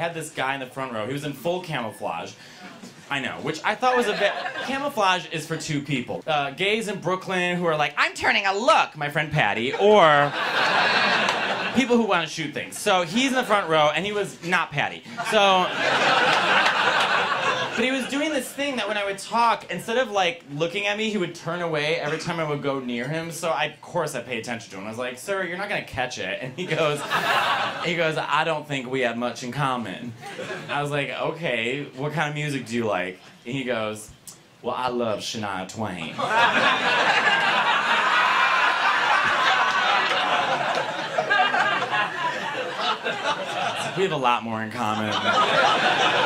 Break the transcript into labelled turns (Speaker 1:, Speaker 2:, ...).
Speaker 1: had this guy in the front row. He was in full camouflage. I know, which I thought was a bit. Camouflage is for two people uh, gays in Brooklyn who are like, I'm turning a look, my friend Patty, or people who want to shoot things. So he's in the front row, and he was not Patty. So. But he was doing this thing that when I would talk, instead of like looking at me, he would turn away every time I would go near him. So I, of course I pay attention to him. I was like, "Sir, you're not gonna catch it." And he goes, "He goes, I don't think we have much in common." I was like, "Okay, what kind of music do you like?" And he goes, "Well, I love Shania Twain." we have a lot more in common.